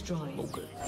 Destroyed. Okay.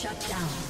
Shut down.